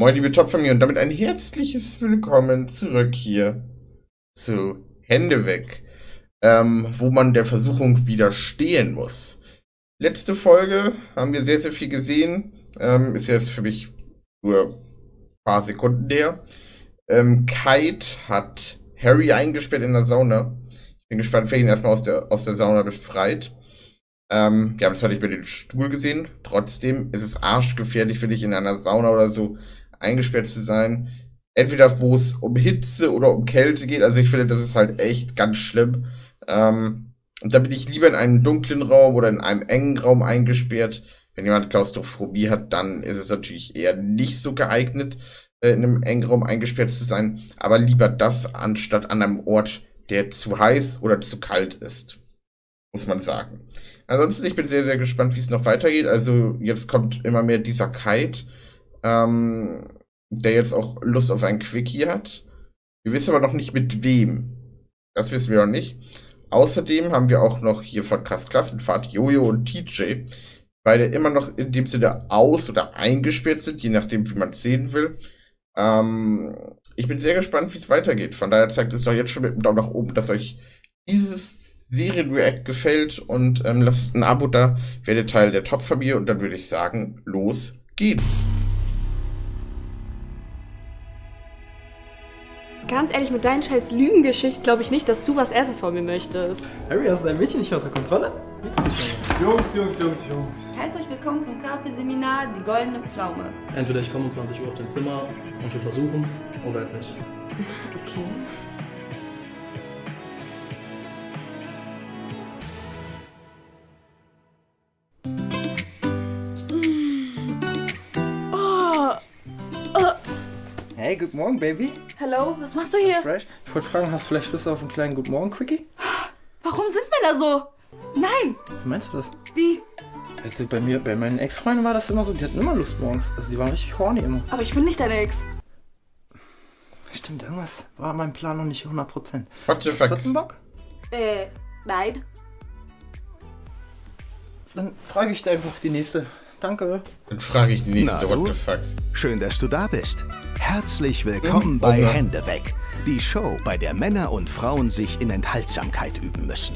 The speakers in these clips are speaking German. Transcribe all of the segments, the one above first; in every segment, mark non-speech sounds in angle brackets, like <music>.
Moin, liebe Top-Familie, und damit ein herzliches Willkommen zurück hier zu Hände weg, ähm, wo man der Versuchung widerstehen muss. Letzte Folge haben wir sehr, sehr viel gesehen. Ähm, ist jetzt für mich nur ein paar Sekunden her. Ähm, Kite hat Harry eingesperrt in der Sauna. Ich bin gespannt, wer ihn erstmal aus der, aus der Sauna befreit. Ähm, wir haben zwar nicht mehr den Stuhl gesehen, trotzdem ist es arschgefährlich für dich in einer Sauna oder so eingesperrt zu sein. Entweder wo es um Hitze oder um Kälte geht. Also ich finde, das ist halt echt ganz schlimm. Ähm, und da bin ich lieber in einem dunklen Raum oder in einem engen Raum eingesperrt. Wenn jemand Klaustrophobie hat, dann ist es natürlich eher nicht so geeignet, äh, in einem engen Raum eingesperrt zu sein. Aber lieber das anstatt an einem Ort, der zu heiß oder zu kalt ist. Muss man sagen. Ansonsten, ich bin sehr, sehr gespannt, wie es noch weitergeht. Also jetzt kommt immer mehr dieser Kite ähm, der jetzt auch Lust auf ein Quickie hat. Wir wissen aber noch nicht mit wem. Das wissen wir noch nicht. Außerdem haben wir auch noch hier Podcast Klassenfahrt Jojo und TJ. Beide immer noch in dem Sinne aus- oder eingesperrt sind, je nachdem, wie man es sehen will. Ähm, ich bin sehr gespannt, wie es weitergeht. Von daher zeigt es doch jetzt schon mit dem Daumen nach oben, dass euch dieses Serienreact gefällt und ähm, lasst ein Abo da, werdet Teil der Top-Familie und dann würde ich sagen, los geht's. Ganz ehrlich, mit deinen scheiß Lügengeschichten glaube ich nicht, dass du was Ernstes von mir möchtest. Harry, hast du dein Mädchen nicht unter Kontrolle? Jungs, Jungs, Jungs, Jungs. Heißt euch willkommen zum KP-Seminar Die Goldene Pflaume. Entweder ich komme um 20 Uhr auf dein Zimmer und wir versuchen es oder halt nicht. Okay. Hey, good morning, Baby. Hallo, was machst du hier? Fresh. Ich wollte fragen, hast du vielleicht Lust auf einen kleinen Good Morning Quickie? Warum sind Männer so? Nein! Wie meinst du das? Wie? Also bei mir, bei meinen Ex-Freunden war das immer so, die hatten immer Lust morgens. Also die waren richtig horny immer. Aber ich bin nicht deine Ex. Stimmt, irgendwas war mein Plan noch nicht 100%. What the fuck? Trotzdem Bock? Äh, nein. Dann frage ich dir einfach die nächste. Danke. Dann frage ich die nächste, Na, du? what the fuck? Schön, dass du da bist. Herzlich willkommen bei? Hände weg, die Show, bei der Männer und Frauen sich in Enthaltsamkeit üben müssen.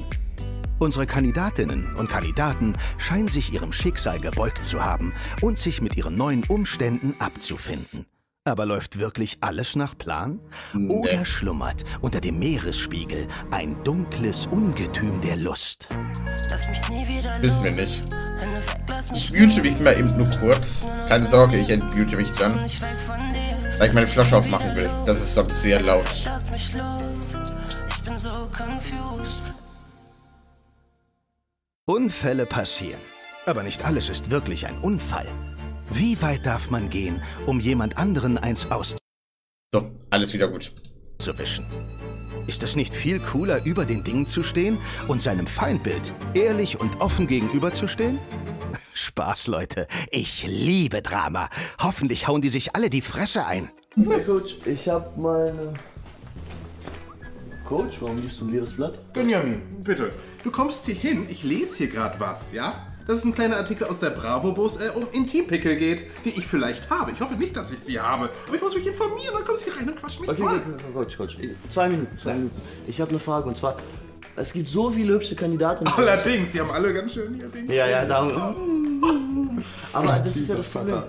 Unsere Kandidatinnen und Kandidaten scheinen sich ihrem Schicksal gebeugt zu haben und sich mit ihren neuen Umständen abzufinden. Aber läuft wirklich alles nach Plan? Oder schlummert unter dem Meeresspiegel ein dunkles Ungetüm der Lust? Wissen wir nicht. Ich mute mich mal eben nur kurz. Keine Sorge, ich entmute mich dann. Weil ich meine Flasche aufmachen will. Das ist sonst sehr laut. Unfälle passieren. Aber nicht alles ist wirklich ein Unfall. Wie weit darf man gehen, um jemand anderen eins So, alles wieder gut. auszuwischen? Ist es nicht viel cooler, über den Dingen zu stehen und seinem Feindbild ehrlich und offen gegenüberzustehen? <laughs> Spaß, Leute. Ich liebe Drama. Hoffentlich hauen die sich alle die Fresse ein. Hey Coach, ich hab mal eine... Coach, warum liest du ein leeres Blatt? Benjamin, bitte. Du kommst hier hin, ich lese hier gerade was, ja? Das ist ein kleiner Artikel aus der Bravo, wo es äh, um Intimpickel geht, die ich vielleicht habe. Ich hoffe nicht, dass ich sie habe. Aber ich muss mich informieren, dann kommst du hier rein und quatsch mich Okay, voll. okay, okay, Coach, Coach. Zwei Minuten, zwei Minuten. Ich habe eine Frage und zwar, es gibt so viele hübsche Kandidatinnen. Allerdings, die haben alle ganz schön hier Dings. Ja, ja, da. Aber das ist ja das Problem.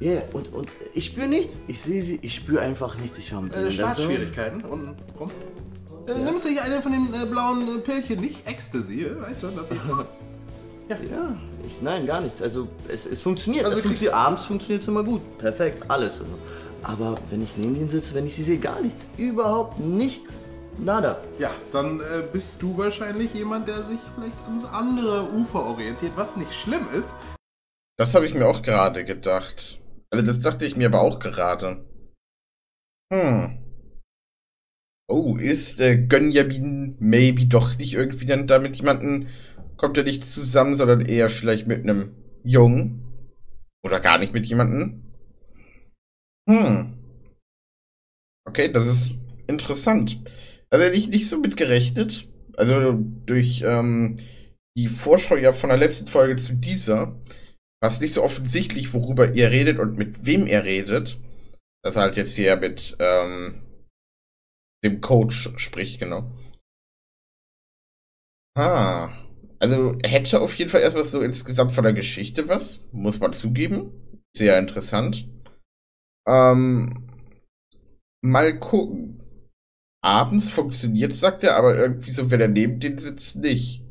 Ja, yeah, und, und ich spüre nichts. Ich sehe sie, ich spüre einfach nichts. Ich war mit Äh. Startschwierigkeiten. Und komm. Äh, Nimmst du hier eine von den äh, blauen äh, Pillchen, nicht Ecstasy, äh, weißt schon, dass ich... Ja, ich, nein, gar nichts. Also es, es funktioniert. Also funktioniert abends funktioniert es immer gut. Perfekt, alles. Also. Aber wenn ich neben ihnen sitze, wenn ich sie sehe, gar nichts. Überhaupt nichts. Nada. Ja, dann äh, bist du wahrscheinlich jemand, der sich vielleicht ans andere Ufer orientiert, was nicht schlimm ist. Das habe ich mir auch gerade gedacht. Also das dachte ich mir aber auch gerade. Hm. Oh, ist äh, Gönjamin maybe doch nicht irgendwie dann da mit jemanden, kommt er nicht zusammen, sondern eher vielleicht mit einem Jungen? Oder gar nicht mit jemanden? Hm. Okay, das ist interessant. Also hätte ich nicht so mit gerechnet. Also durch ähm, die Vorschau ja von der letzten Folge zu dieser war es nicht so offensichtlich, worüber ihr redet und mit wem ihr redet. Dass er halt jetzt hier mit ähm, dem Coach spricht, genau. Ah. Also hätte auf jeden Fall erstmal so insgesamt von der Geschichte was, muss man zugeben. Sehr interessant. Ähm, mal gucken. Abends funktioniert, sagt er, aber irgendwie so, wenn er neben den sitzt, nicht.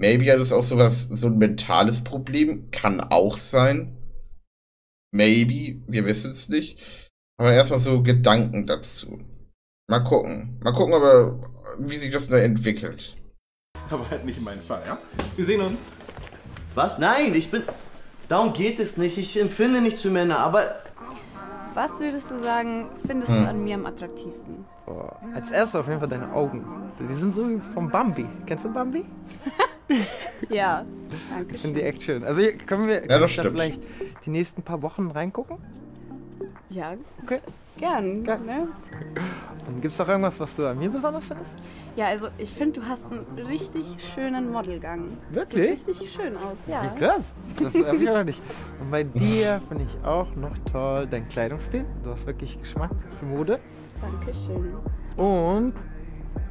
Maybe hat es auch sowas, so ein mentales Problem. Kann auch sein. Maybe, wir wissen es nicht. Aber erstmal so Gedanken dazu. Mal gucken. Mal gucken, aber wie sich das da entwickelt. Aber halt nicht in meinem Fall, ja? Wir sehen uns. Was? Nein, ich bin. Darum geht es nicht. Ich empfinde nichts für Männer, aber. Was würdest du sagen, findest Hm. du an mir am attraktivsten? Boah, als erstes auf jeden Fall deine Augen. Die sind so wie vom Bambi. Kennst du Bambi? <laughs> Ja, danke Ich finde die echt schön. Also hier können wir, können wir da stimmt. vielleicht die nächsten paar Wochen reingucken? Ja, Okay. Gern. Geil. Ne? Und gibt es doch irgendwas, was du an mir besonders findest? Ja, also ich finde, du hast einen richtig schönen Modelgang. Wirklich? Sieht richtig schön aus, ja. Wie krass. Das habe ich auch noch nicht. Und bei dir finde ich auch noch toll dein Kleidungsstil. Du hast wirklich Geschmack für Mode. Dankeschön. Und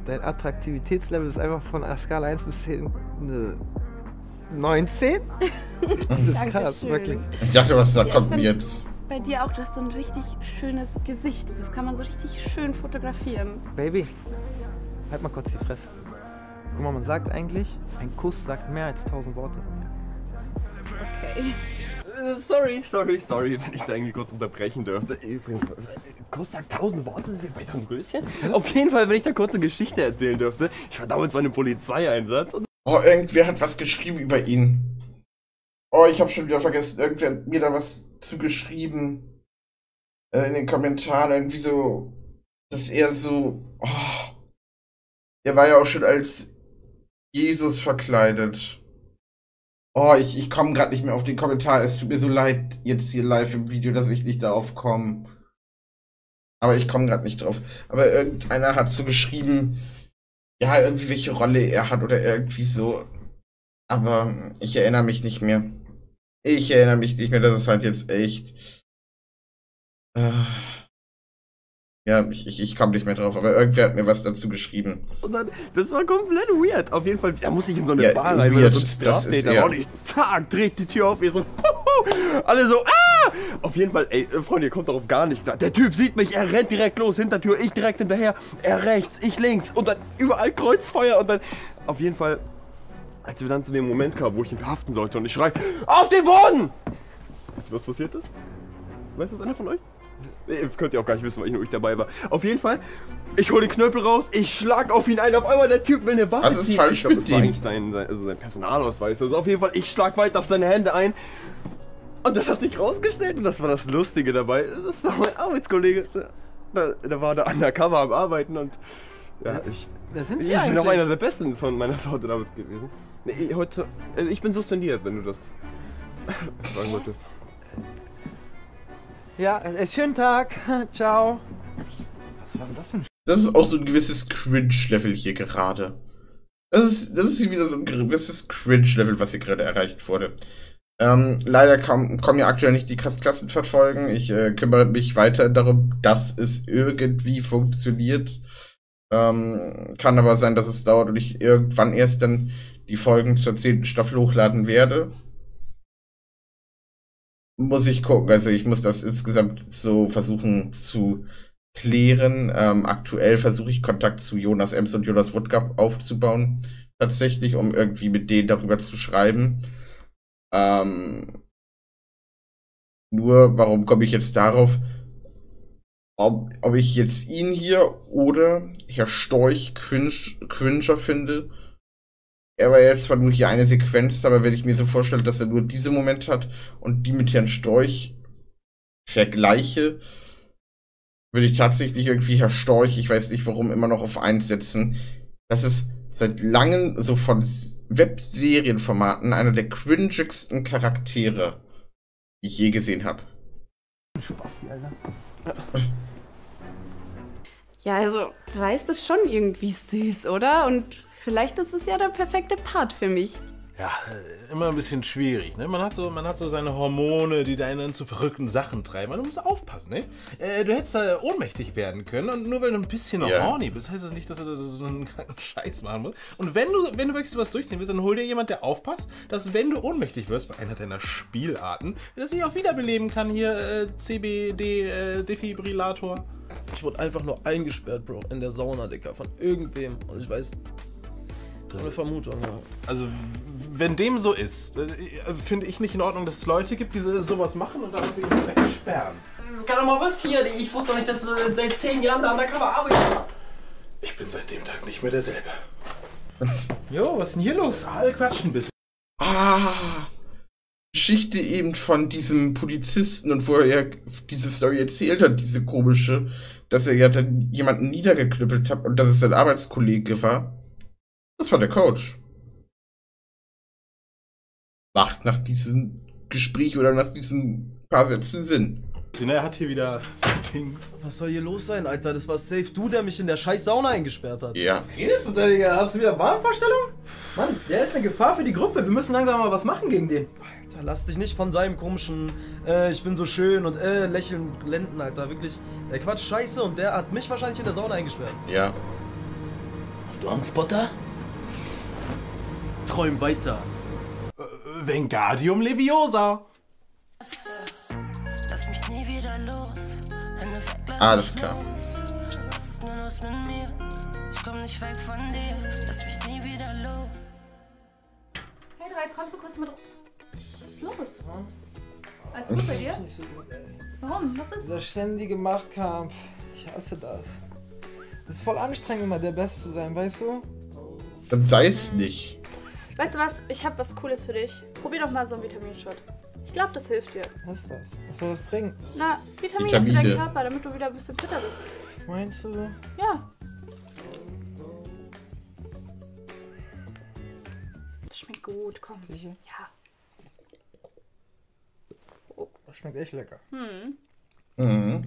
dein Attraktivitätslevel ist einfach von einer Skala 1 bis 10 eine 19. Das ist krass, wirklich. Ich dachte, was da Ja, kommt jetzt? Bei dir auch, du hast so ein richtig schönes Gesicht. Das kann man so richtig schön fotografieren. Baby, halt mal kurz die Fresse. Guck mal, man sagt eigentlich, ein Kuss sagt mehr als 1000 Worte. Okay. Äh, Sorry, sorry, sorry, <laughs> wenn ich da irgendwie kurz unterbrechen dürfte. Übrigens, äh, kurz sagt tausend Worte, sind wir bei Dornröschen? Auf jeden Fall, wenn ich da kurz eine Geschichte erzählen dürfte. Ich war damals bei einem Polizeieinsatz und Oh, irgendwer hat was geschrieben über ihn. Oh, ich habe schon wieder vergessen. Irgendwer hat mir da was zugeschrieben. Äh, in den Kommentaren irgendwie so, dass er so. Oh, er war ja auch schon als Jesus verkleidet. Oh, ich, ich komme gerade nicht mehr auf den Kommentar. Es tut mir so leid, jetzt hier live im Video, dass ich nicht darauf komme. Aber ich komme gerade nicht drauf. Aber irgendeiner hat so geschrieben, ja, irgendwie welche Rolle er hat oder irgendwie so. Aber ich erinnere mich nicht mehr. Ich erinnere mich nicht mehr, das ist halt jetzt echt. Äh, ja, ich, ich, ich komme nicht mehr drauf, aber irgendwer hat mir was dazu geschrieben. Und dann, das war komplett weird. Auf jeden Fall, da muss ich in so eine Ja, Bar rein, weil weird, da so das ist ja- und ich, zack, dreht die Tür auf, wir so, <laughs> alle so, ah! Auf jeden Fall, ey, Freunde, ihr kommt darauf gar nicht klar. Der Typ sieht mich, er rennt direkt los, Hintertür, ich direkt hinterher, er rechts, ich links und dann überall Kreuzfeuer und dann, auf jeden Fall, als wir dann zu dem Moment kamen, wo ich ihn verhaften sollte und ich schrei, auf den Boden! Wisst ihr, was passiert ist? Weiß das einer von euch? Nee, könnt ihr auch gar nicht wissen, weil ich nur ich dabei war. Auf jeden Fall, ich hole den Knöppel raus, ich schlag auf ihn ein, auf einmal der Typ will eine Waffe Was ist ziehen. falsch ich glaub, mit das war ihm? eigentlich sein, sein, also sein Personalausweis. Also auf jeden Fall, ich schlag weiter auf seine Hände ein. Und das hat sich rausgestellt und das war das Lustige dabei. Das war mein Arbeitskollege. Da, da war der undercover am Arbeiten und ja, ich, Wer sind ich Sie bin eigentlich? auch einer der Besten von meiner Sorte damals gewesen. Nee, heute, also ich bin suspendiert, wenn du das <laughs> sagen wolltest. Ja, äh, schönen Tag. <laughs> Ciao. Was war denn das für ein Das ist auch so ein gewisses Cringe-Level hier gerade. Das ist, das ist hier wieder so ein gewisses Cringe-Level, was hier gerade erreicht wurde. Ähm, leider kam, kommen ja aktuell nicht die Klassenverfolgen. Ich äh, kümmere mich weiter darum, dass es irgendwie funktioniert. Ähm, kann aber sein, dass es dauert und ich irgendwann erst dann die Folgen zur zehnten Staffel hochladen werde. Muss ich gucken. Also ich muss das insgesamt so versuchen zu klären. Ähm, aktuell versuche ich Kontakt zu Jonas Ems und Jonas Woodgap aufzubauen. Tatsächlich, um irgendwie mit denen darüber zu schreiben. Ähm, nur, warum komme ich jetzt darauf? Ob, ob ich jetzt ihn hier oder Herr Storch cringer finde. Er war jetzt zwar nur hier eine Sequenz, aber wenn ich mir so vorstelle, dass er nur diese Momente hat und die mit Herrn Storch vergleiche, würde ich tatsächlich irgendwie Herr Storch, ich weiß nicht warum, immer noch auf eins setzen. Das ist seit langem so von Webserienformaten einer der cringigsten Charaktere, die ich je gesehen habe. Spasti, Alter? Ja, also, Dreist ist schon irgendwie süß, oder? Und vielleicht ist es ja der perfekte Part für mich. Ja, immer ein bisschen schwierig. Ne? Man, hat so, man hat so seine Hormone, die einen dann zu verrückten Sachen treiben. Du musst aufpassen, ne? Äh, du hättest da ohnmächtig werden können und nur weil du ein bisschen Ja. horny bist, heißt das nicht, dass du so einen kranken Scheiß machen musst. Und wenn du, wenn du wirklich sowas durchziehen willst, dann hol dir jemand, der aufpasst, dass wenn du ohnmächtig wirst bei einer deiner Spielarten, dass sich auch wiederbeleben kann. Hier äh, CBD äh, Defibrillator. Ich wurde einfach nur eingesperrt, Bro, in der Sauna, Dicker, von irgendwem. Und ich weiß. Eine Vermutung, ja. Also, wenn dem so ist, äh, finde ich nicht in Ordnung, dass es Leute gibt, die so- sowas machen und dann wegsperren. Kann doch mal was hier. Ich wusste doch nicht, dass du seit zehn Jahren da undercover arbeitest. Ich bin seit dem Tag nicht mehr derselbe. <laughs> Jo, was ist denn hier los? Alle quatschen ein bisschen. Ah, Geschichte eben von diesem Polizisten und wo er diese Story erzählt hat, diese komische, dass er ja dann jemanden niedergeknüppelt hat und dass es sein Arbeitskollege war. Das war der Coach. Macht nach diesem Gespräch oder nach diesen paar Sätzen Sinn. Er hat hier wieder <laughs> Dings. Was soll hier los sein, Alter? Das war safe du, der mich in der scheiß Sauna eingesperrt hat. Ja. Redest du da, Digga? Hast du wieder Wahnvorstellungen? Mann, der ist eine Gefahr für die Gruppe. Wir müssen langsam mal was machen gegen den. Alter, lass dich nicht von seinem komischen, äh, ich bin so schön und äh, lächeln blenden, Alter. Wirklich, der Quatsch scheiße und der hat mich wahrscheinlich in der Sauna eingesperrt. Ja. Hast du Angst, Potter? Träum weiter. Vengadium Leviosa. Alles klar. los. Was ist nur los mit mir? Ich komm nicht weg von dir. Lass mich nie wieder los. Hey Dreis, kommst du kurz mit. Was ist los? Alles gut bei dir? Warum? Was ist? Dieser ständige Machtkampf. Ich hasse das. Es ist voll anstrengend, immer der Beste zu sein, weißt du? Dann sei es nicht. Weißt du was? Ich hab was Cooles für dich. Probier doch mal so einen Vitaminshot. Ich glaube, das hilft dir. Was ist das? Was soll das bringen? Na, Vitamine, für Vitamine. deinen Körper, damit du wieder ein bisschen fitter bist. Meinst du? Ja. Das schmeckt gut, komm. Sicher? Ja. Das schmeckt echt lecker. Hm. Mhm.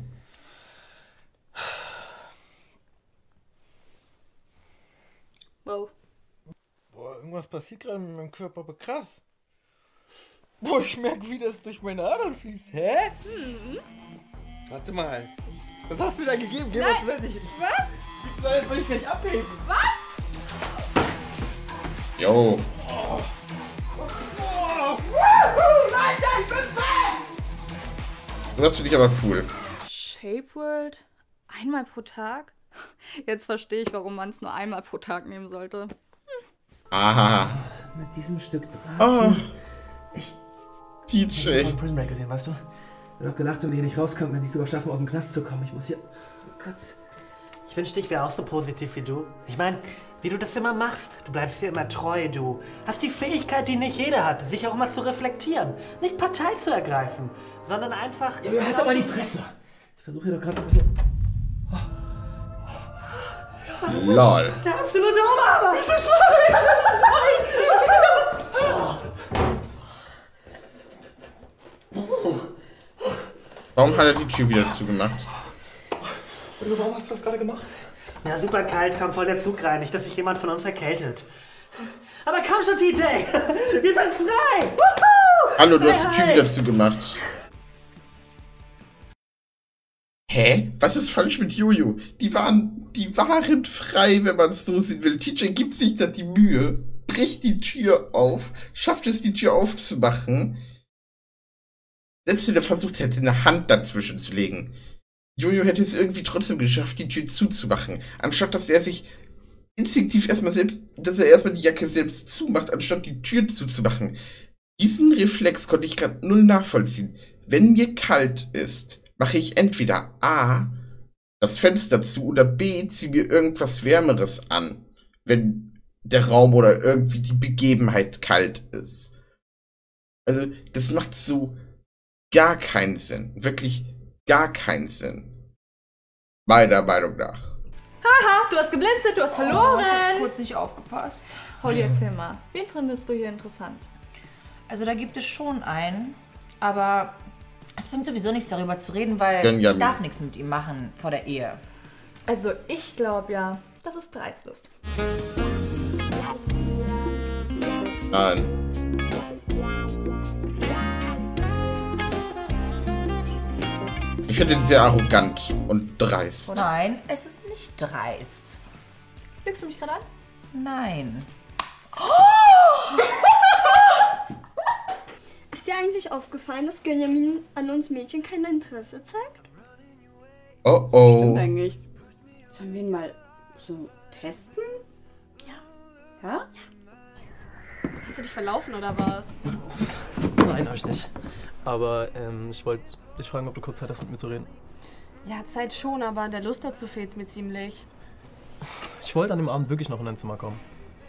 Wow. Boah, irgendwas passiert gerade mit meinem Körper, aber krass. Boah, ich merke, wie das durch meine Adern fließt. Hä? Mhm. Warte mal. Was hast du mir da gegeben? Geh mal nicht. Was? Ich soll jetzt will ich gleich abheben. Was? Jo. Oh. Nein, nein, ich bin Fan! Das finde ich aber cool. Shape World? Einmal pro Tag? <laughs> Jetzt verstehe ich, warum man es nur einmal pro Tag nehmen sollte. Aha. Mit diesem Stück Oh. Draht. Ich. DJ. Ich hab Prison Break gesehen, weißt du? Ich hab doch gelacht, wenn wir hier nicht rauskommen, wenn die es sogar schaffen, aus dem Knast zu kommen. Ich muss hier. Kurz. Ich wünschte, ich wäre auch so positiv wie du. Ich meine, wie du das immer machst. Du bleibst dir immer treu, du. Hast die Fähigkeit, die nicht jeder hat, sich auch mal zu reflektieren. Nicht Partei zu ergreifen, sondern einfach. Ja, halt doch mal die Fresse! Ich versuche hier doch gerade. Lol. Der absolute Oberhammer! Ich bin voll! Warum hat er die Tür wieder zugemacht? Warum hast du das gerade gemacht? Ja, super kalt, kam voll der Zug rein. Nicht, dass sich jemand von uns erkältet. Aber komm schon, TJ! Wir sind frei! Hallo, du hast die Tür wieder zugemacht. Hä? Was ist falsch mit Juju? Die waren, die waren frei, wenn man es so sehen will. TJ gibt sich da die Mühe, bricht die Tür auf, schafft es, die Tür aufzumachen. Selbst wenn er versucht hätte, eine Hand dazwischen zu legen. Jojo hätte es irgendwie trotzdem geschafft, die Tür zuzumachen. Anstatt dass er sich instinktiv erstmal selbst, dass er erstmal die Jacke selbst zumacht, anstatt die Tür zuzumachen. Diesen Reflex konnte ich gerade null nachvollziehen. Wenn mir kalt ist, mache ich entweder A, das Fenster zu oder B, ziehe mir irgendwas Wärmeres an, wenn der Raum oder irgendwie die Begebenheit kalt ist. Also, das macht so gar keinen Sinn. Wirklich gar keinen Sinn. Meiner Meinung nach. Haha, du hast geblinzelt, du hast verloren. Oh, ich hab kurz nicht aufgepasst. Holly, erzähl mal. Wen findest du hier interessant? Also da gibt es schon einen, aber es bringt sowieso nichts darüber zu reden, weil Benjamin. ich darf nichts mit ihm machen vor der Ehe. Also, ich glaube ja, das ist Dreistes. Nein. Ich finde ihn sehr arrogant und dreist. Nein, es ist nicht dreist. Lügst du mich gerade an? Nein. Dir <laughs> eigentlich aufgefallen, dass Benjamin an uns Mädchen kein Interesse zeigt? Oh oh. Stimmt eigentlich. Sollen wir ihn mal so testen? Ja. Ja? Hast du dich verlaufen oder was? Nein, hab ich nicht. Aber ähm, ich wollte dich fragen, ob du kurz Zeit hast, mit mir zu reden. Ja, Zeit schon, aber an der Lust dazu fehlt's mir ziemlich. Ich wollte an dem Abend wirklich noch in dein Zimmer kommen.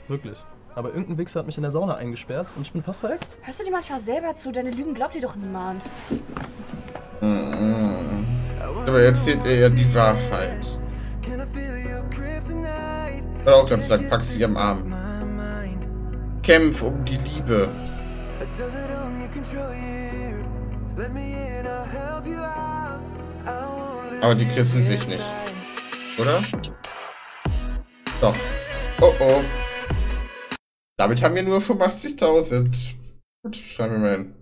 Wirklich. Aber irgendein Wichser hat mich in der Sauna eingesperrt und ich bin fast verreckt. Hörst du dir manchmal selber zu? Deine Lügen glaubt dir doch niemand. Mhm. Aber erzählt er ja die Wahrheit. Ich wollte auch gerade sagen, pack sie am Arm. Kämpf um die Liebe. Aber die küssen sich nicht. Oder? Doch. Oh oh. Damit haben wir nur 85.000. Gut, schreiben wir mal hin.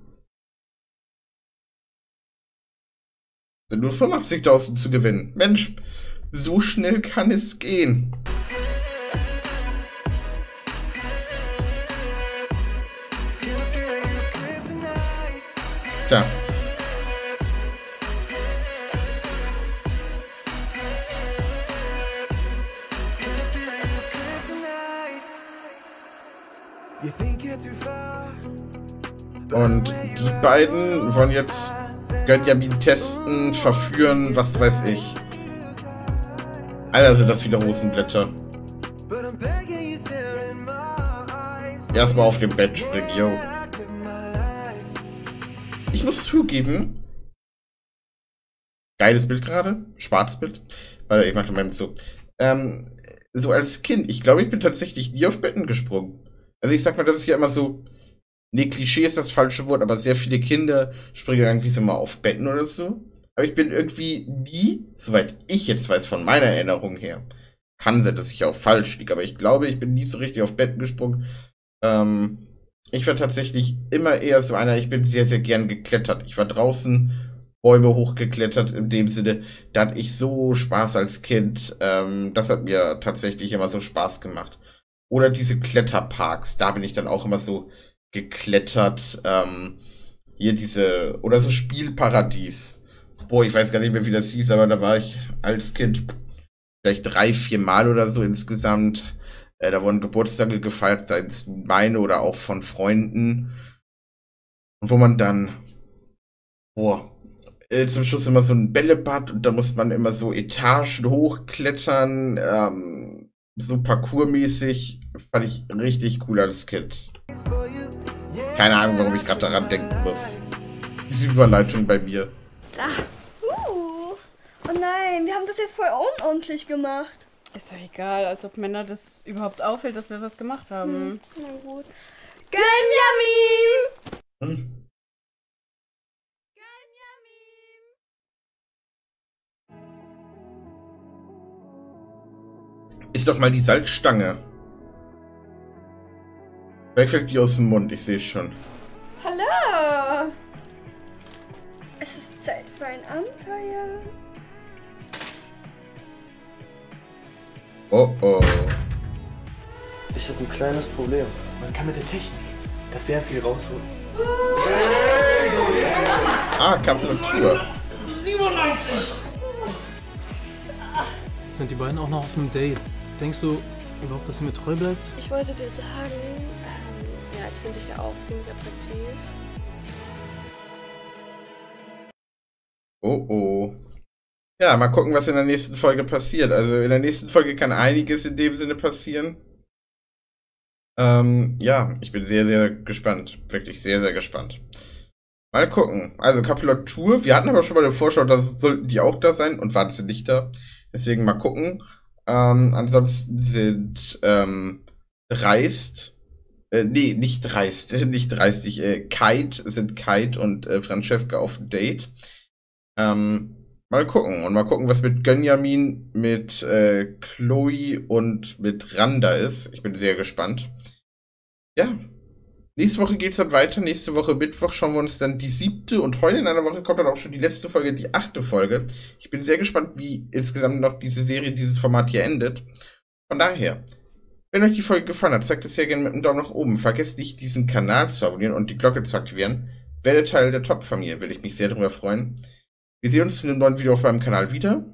Sind nur 85.000 zu gewinnen. Mensch, so schnell kann es gehen. Tja. Und die beiden wollen jetzt Gönjamin testen, verführen, was weiß ich. Alter, sind das wieder Rosenblätter. Erstmal auf dem Bett springen, yo. Ich muss zugeben, geiles Bild gerade, schwarzes Bild. Warte, ich mach mal so. Ähm, so als Kind, ich glaube, ich bin tatsächlich nie auf Betten gesprungen. Also ich sag mal, das ist ja immer so, nee, Klischee ist das falsche Wort, aber sehr viele Kinder springen irgendwie so mal auf Betten oder so. Aber ich bin irgendwie nie, soweit ich jetzt weiß von meiner Erinnerung her, kann sein, dass ich auch falsch liege, aber ich glaube, ich bin nie so richtig auf Betten gesprungen. Ähm, ich war tatsächlich immer eher so einer, ich bin sehr, sehr gern geklettert. Ich war draußen Bäume hochgeklettert, in dem Sinne, da hatte ich so Spaß als Kind. Ähm, das hat mir tatsächlich immer so Spaß gemacht. Oder diese Kletterparks, da bin ich dann auch immer so geklettert. Ähm, hier diese, oder so Spielparadies. Boah, ich weiß gar nicht mehr, wie das hieß, aber da war ich als Kind vielleicht drei, vier Mal oder so insgesamt. Äh, da wurden Geburtstage gefeiert, sei es meine oder auch von Freunden. Und wo man dann, boah, äh, zum Schluss immer so ein Bällebad und da muss man immer so Etagen hochklettern, ähm, so parkourmäßig. Fand ich richtig cool als Kind. Keine Ahnung, warum ich gerade daran denken muss. Diese Überleitung bei mir. Uh. Oh nein, wir haben das jetzt voll unordentlich gemacht. Ist doch egal, als ob Männer das überhaupt auffällt, dass wir was gemacht haben. Hm, na gut. Gönjamin! Ist doch mal die Salzstange. Weg fällt die aus dem Mund, ich sehe schon. Hallo! Es ist Zeit für ein Abenteuer. Oh oh. Ich habe ein kleines Problem. Man kann mit der Technik das sehr viel rausholen. Ah, Kapulatur. 97! Sind die beiden auch noch auf einem Date? Denkst du überhaupt, dass sie mir treu bleibt? Ich wollte dir sagen, ich finde dich ja auch ziemlich attraktiv. Oh oh. Ja, mal gucken, was in der nächsten Folge passiert. Also in der nächsten Folge kann einiges in dem Sinne passieren. Ähm, ja, ich bin sehr, sehr gespannt. Wirklich sehr, sehr gespannt. Mal gucken. Also Kapulatur. Wir hatten aber schon mal eine Vorschau, da sollten die auch da sein und waren sie nicht da. Deswegen mal gucken. Ähm, ansonsten sind ähm, Dreist, äh, nee, nicht Dreist, <laughs> nicht Dreist, ich, äh, Kite sind Kite und äh, Francesca auf Date. Ähm, mal gucken und mal gucken, was mit Gönjamin, mit äh, Chloe und mit Randa ist. Ich bin sehr gespannt. Ja, Nächste Woche geht's dann weiter. Nächste Woche Mittwoch schauen wir uns dann die siebte und heute in einer Woche kommt dann auch schon die letzte Folge, die achte Folge. Ich bin sehr gespannt, wie insgesamt noch diese Serie, dieses Format hier endet. Von daher, wenn euch die Folge gefallen hat, zeigt es sehr gerne mit einem Daumen nach oben. Vergesst nicht, diesen Kanal zu abonnieren und die Glocke zu aktivieren. Werde Teil der Top-Familie, würde ich mich sehr darüber freuen. Wir sehen uns mit einem neuen Video auf meinem Kanal wieder.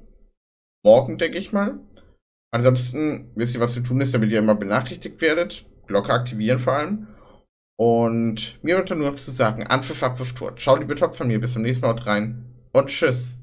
Morgen, denke ich mal. Ansonsten wisst ihr, was zu tun ist, damit ihr immer benachrichtigt werdet. Glocke aktivieren vor allem. Und mir wird dann nur noch zu sagen, Anpfiff, Abpfiff, Tor. Ciao, liebe Top von mir, bis zum nächsten Mal, rein und tschüss.